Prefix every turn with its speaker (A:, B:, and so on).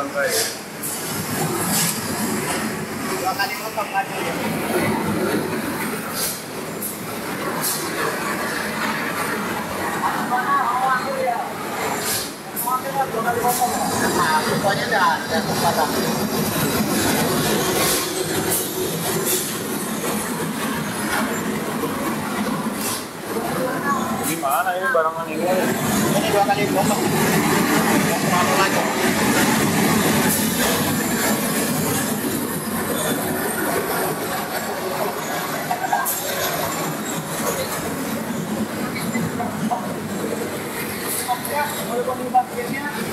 A: dua
B: kali potong lagi.
A: Gimana ini barangan ini? Ini
B: dua kali potong. Mau lagi. mereka baru pemilih bagiannya